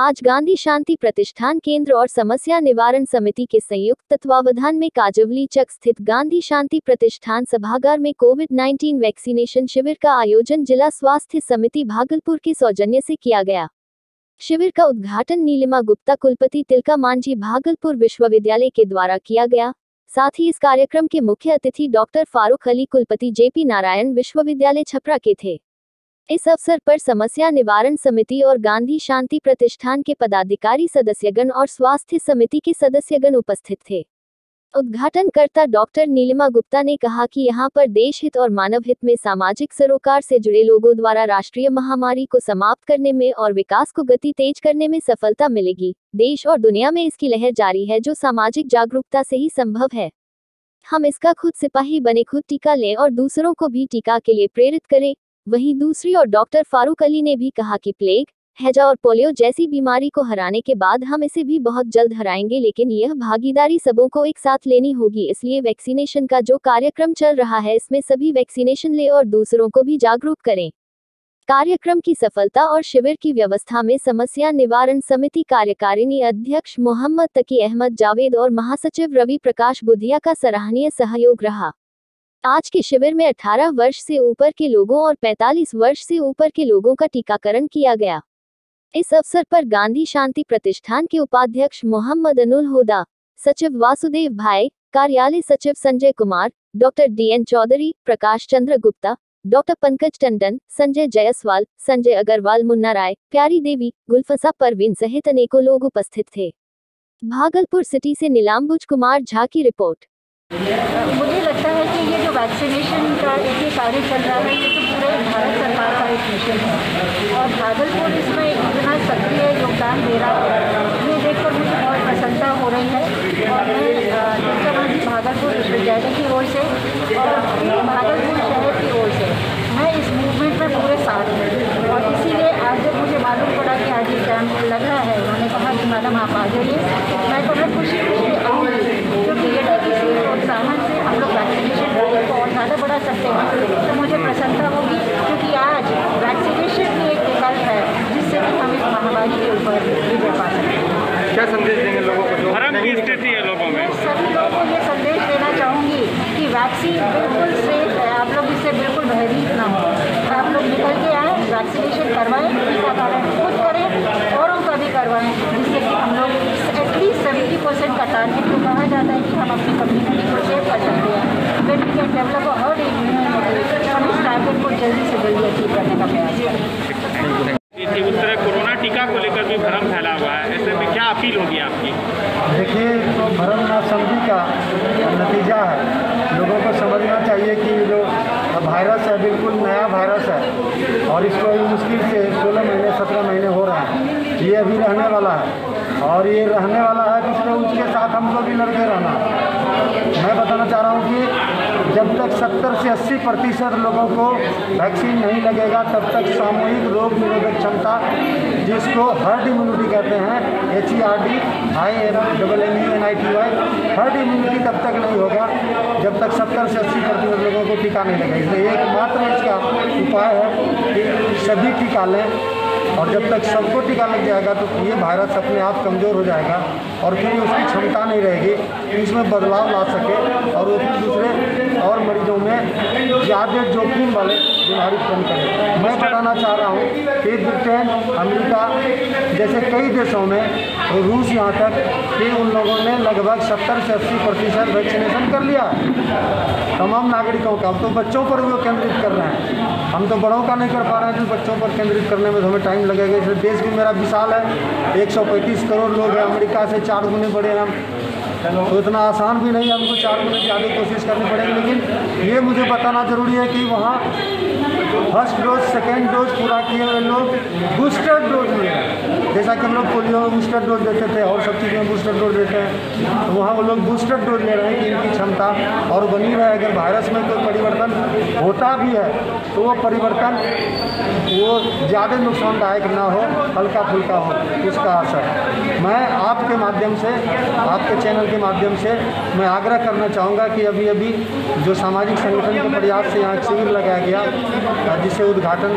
आज गांधी शांति प्रतिष्ठान केंद्र और समस्या निवारण समिति के संयुक्त तत्वावधान में काजवली चक स्थित गांधी शांति प्रतिष्ठान सभागार में कोविड 19 वैक्सीनेशन शिविर का आयोजन जिला स्वास्थ्य समिति भागलपुर के सौजन्य से किया गया। शिविर का उद्घाटन नीलिमा गुप्ता, कुलपति तिलका मांझी भागलपुर विश्वविद्यालय के द्वारा किया गया। साथ ही इस कार्यक्रम के मुख्य अतिथि डॉक्टर फारूक अली, कुलपति जेपी नारायण विश्वविद्यालय छपरा के थे। इस अवसर पर समस्या निवारण समिति और गांधी शांति प्रतिष्ठान के पदाधिकारी सदस्यगण और स्वास्थ्य समिति के सदस्यगण उपस्थित थे। उद्घाटनकर्ता डॉक्टर नीलिमा गुप्ता ने कहा कि यहाँ पर देश हित और मानव हित में सामाजिक सरोकार से जुड़े लोगों द्वारा राष्ट्रीय महामारी को समाप्त करने में और विकास को गति तेज करने में सफलता मिलेगी। देश और दुनिया में इसकी लहर जारी है जो सामाजिक जागरूकता से ही संभव है। हम इसका खुद सिपाही बने खुद टीका लें और दूसरों को भी टीका के लिए प्रेरित करें। वहीं दूसरी ओर डॉक्टर फारूक अली ने भी कहा कि प्लेग, हैजा और पोलियो जैसी बीमारी को हराने के बाद हम इसे भी बहुत जल्द हराएँगे, लेकिन यह भागीदारी सबों को एक साथ लेनी होगी, इसलिए वैक्सीनेशन का जो कार्यक्रम चल रहा है, इसमें सभी वैक्सीनेशन ले और दूसरों को भी जागरूक करें। कार्यक्रम की सफलता और शिविर की व्यवस्था में समस्या निवारण समिति कार्यकारिणी अध्यक्ष मोहम्मद तकी अहमद जावेद और महासचिव रवि प्रकाश बुधिया का सराहनीय सहयोग रहा। आज के शिविर में 18 वर्ष से ऊपर के लोगों और 45 वर्ष से ऊपर के लोगों का टीकाकरण किया गया। इस अवसर पर गांधी शांति प्रतिष्ठान के उपाध्यक्ष मोहम्मद अनुल हुदा, सचिव वासुदेव भाई, कार्यालय सचिव Sanjay Kumar, doctor DN Chaudhary, Prakash Chandra Gupta, doctor Pankaj Tandon, Sanjay Jaiswal, Sanjay Agarwal Munna Rai, Pyari Devi, Gulafsa Parveen सहित अनेकों लोग उपस्थित थे। भागलपुर सिटी से नीलाम्बुज कुमार झा की रिपोर्ट। मुझे लगता है कि ये जो वैक्सीनेशन का ये कार्य चल रहा है, ये तो पूरे भारत सरकार का एक मिशन है। और भागलपुर इसमें इतना सक्रिय योगदान दे रहा है, ये देखकर मुझे बहुत प्रसन्नता हो रही है। और मैं भागलपुर विश्वविद्यालय की ओर से और भागलपुर शहर की ओर से मैं इस मूवमेंट में पूरे साथ हूँ। और इसीलिए आज जब मुझे मालूम पड़ा कि आज ये कैंप लग रहा है, उन्होंने कहा कि, मैडम, आप आ जाइए। मैं तो खुशी खुशी हम लोग वैक्सीनेशन ड्राइव को और ज़्यादा बढ़ा सकते हैं। तो मुझे प्रसन्नता होगी क्योंकि आज वैक्सीनेशन भी एक विकल्प है जिससे कि हम इस महामारी के ऊपर विजय पा सकते हैं। क्या संदेश देंगे लोगों को? जो की स्थिति है लोगों में। मैं सभी लोगों को ये संदेश देना चाहूँगी कि वैक्सीन बिल्कुल सेफ़ है आप लोग इससे बिल्कुल भयभीत ना हो। आप लोग निकल के आएँ वैक्सीनेशन करवाएँ टीकाकरण खुद करें औरों का भी करवाएँ जिससे कि हम लोग एटलीस्ट सेवेंटी परसेंट का टारगेट जो कहा जाता है कि हम अपनी कम्युनिटी को सेव कर सकते हैं when we can develop a herd हम इस टारगेट को जल्दी से जल्दी अचीव करने का प्रयास तरह कोरोना टीका को लेकर भी भ्रम फैला हुआ है। ऐसे में क्या अपील होगी आपकी? देखिए भरम नासमझी का नतीजा है। लोगों को समझना चाहिए कि जो वायरस है बिल्कुल नया वायरस है और इसको मुश्किल से सोलह महीने सत्रह महीने हो रहे हैं। ये अभी रहने वाला है। और ये रहने वाला है जिसमें उसके साथ हमको भी लड़के रहना। मैं बताना चाह रहा हूँ कि जब तक 70 से 80 प्रतिशत लोगों को वैक्सीन नहीं लगेगा, तब तक सामूहिक रोग निरोधक क्षमता, जिसको हर्ड इम्यूनिटी कहते हैं H E R D I N double M U N I T Y herd immunity तब तक नहीं होगा, जब तक 70 से 80 प्रतिशत लोगों को टीका नहीं लगेगा। इसलिए एकमात्र इसका उपाय है कि सभी टीका लें और जब तक सबको टीका लग जाएगा तो ये वायरस अपने आप कमज़ोर हो जाएगा और फिर उसकी क्षमता नहीं रहेगी, कि इसमें बदलाव ला सके और वो दूसरे और मरीजों में ज़्यादा जोखिम वाले बीमारी उत्पन्न करे मैं बताना चाह रहा हूँ कि ब्रिटेन अमेरिका जैसे कई देशों में रूस यहाँ तक कि उन लोगों ने लगभग 70 से 80 प्रतिशत वैक्सीनेशन कर लिया है। तमाम नागरिकों का अब तो बच्चों पर वो केंद्रित कर रहे हैं। हम तो बड़ों का नहीं कर पा रहे हैं तो बच्चों पर केंद्रित करने में तो हमें टाइम लगेगा। इसलिए देश भी मेरा विशाल है। 135 करोड़ लोग हैं अमेरिका से चार गुने बड़े हैं हम। तो इतना आसान भी नहीं है हमको चार गुने ज़्यादा कोशिश करनी पड़ेगी। लेकिन ये मुझे बताना ज़रूरी है कि वहाँ फ़र्स्ट डोज सेकेंड डोज पूरा किए हुए लोग। बूस्टर डोज ले रहे हैं जैसा कि हम लोग पोलियो में बूस्टर डोज देते थे और सब चीज़ों में बूस्टर डोज देते हैं तो वहाँ वो लोग बूस्टर डोज ले रहे हैं कि इनकी क्षमता। और बनी रहे, अगर वायरस में कोई परिवर्तन होता भी है तो वो परिवर्तन वो ज़्यादा नुकसानदायक ना हो हल्का फुल्का हो। उसका असर। मैं आपके माध्यम से, आपके चैनल के माध्यम से मैं आग्रह करना चाहूँगा कि अभी अभी जो सामाजिक संगठन के प्रयास से यहाँ शिविर लगाया गया, जिसे उद्घाटन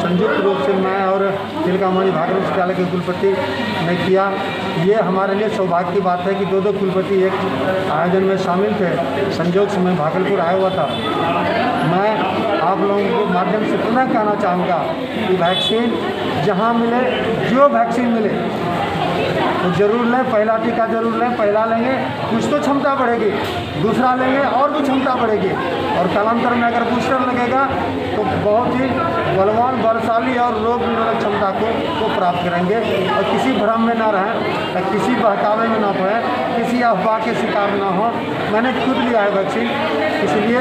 संयुक्त रूप से मैं और तिलकामानी भागवत विश्वविद्यालय के कुलपति ने किया। ये हमारे लिए सौभाग्य की बात है कि दो दो कुलपति एक आयोजन में शामिल थे। संजोग से मैं भागलपुर आया हुआ था। मैं आप लोगों के माध्यम से पुनः कहना चाहूँगा कि वैक्सीन जहाँ मिले, जो वैक्सीन मिले ज़रूर लें पहला टीका ज़रूर लें पहला लेंगे। कुछ तो क्षमता बढ़ेगी, दूसरा लेंगे और भी क्षमता बढ़ेगी। और कालांतर में अगर बूस्टर लगेगा तो बहुत ही बलवान, बलशाली और रोग निरोधक क्षमता को को प्राप्त करेंगे। और किसी भ्रम में ना रहें, या किसी बहकावे में ना पड़े, किसी अफवाह के शिकार ना हो। मैंने खुद लिया है वैक्सीन इसलिए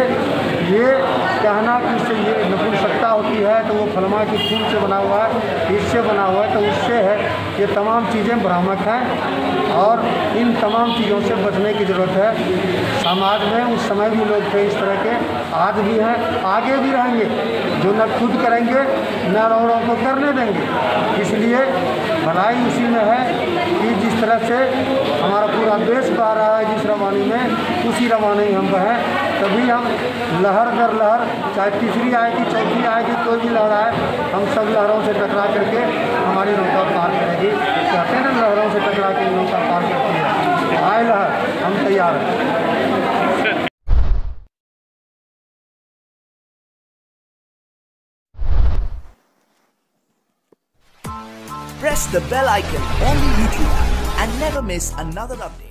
ये कहना कि इससे ये नपुंसकता होती है तो वो फलमा की फूल से बना हुआ है इससे बना हुआ है तो उससे है। ये तमाम चीज़ें भ्रामक हैं और इन तमाम चीज़ों से बचने की ज़रूरत है। समाज में उस समय भी लोग थे इस तरह के, आज भी हैं, आगे भी रहेंगे, जो न खुद करेंगे, न औरों को करने देंगे। इसलिए भलाई उसी में है कि जिस तरह से हमारा पूरा देश बह रहा है, जिस रवानी में, उसी रवानी हम बहें। तभी हम लहर दर लहर, चाहे तीसरी आएगी, चौथी आएगी, कोई भी लहर आए, हम सब लहरों से टकरा करके हमारी नौका पार करेगी। कहते हैं ना लहरों से टकरा के नौका पार करती है। आए लहर, हम तैयार हैं। Press the bell icon on the YouTube app and never miss another update.